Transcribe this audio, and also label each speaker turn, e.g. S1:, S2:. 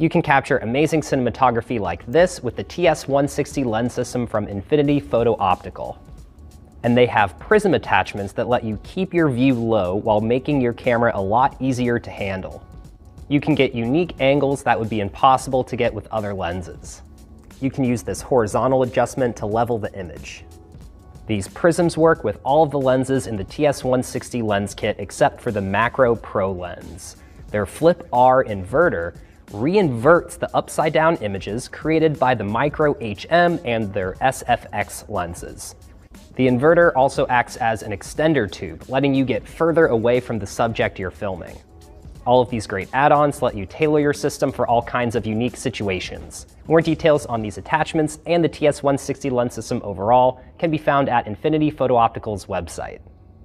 S1: You can capture amazing cinematography like this with the TS160 lens system from Infinity Photo Optical. And they have prism attachments that let you keep your view low while making your camera a lot easier to handle. You can get unique angles that would be impossible to get with other lenses. You can use this horizontal adjustment to level the image. These prisms work with all of the lenses in the TS160 lens kit except for the Macro Pro lens. Their FlipR inverter reinverts the upside down images created by the Micro HM and their SFX lenses. The inverter also acts as an extender tube, letting you get further away from the subject you're filming. All of these great add-ons let you tailor your system for all kinds of unique situations. More details on these attachments and the TS160 lens system overall can be found at Infinity Photo Optical's website.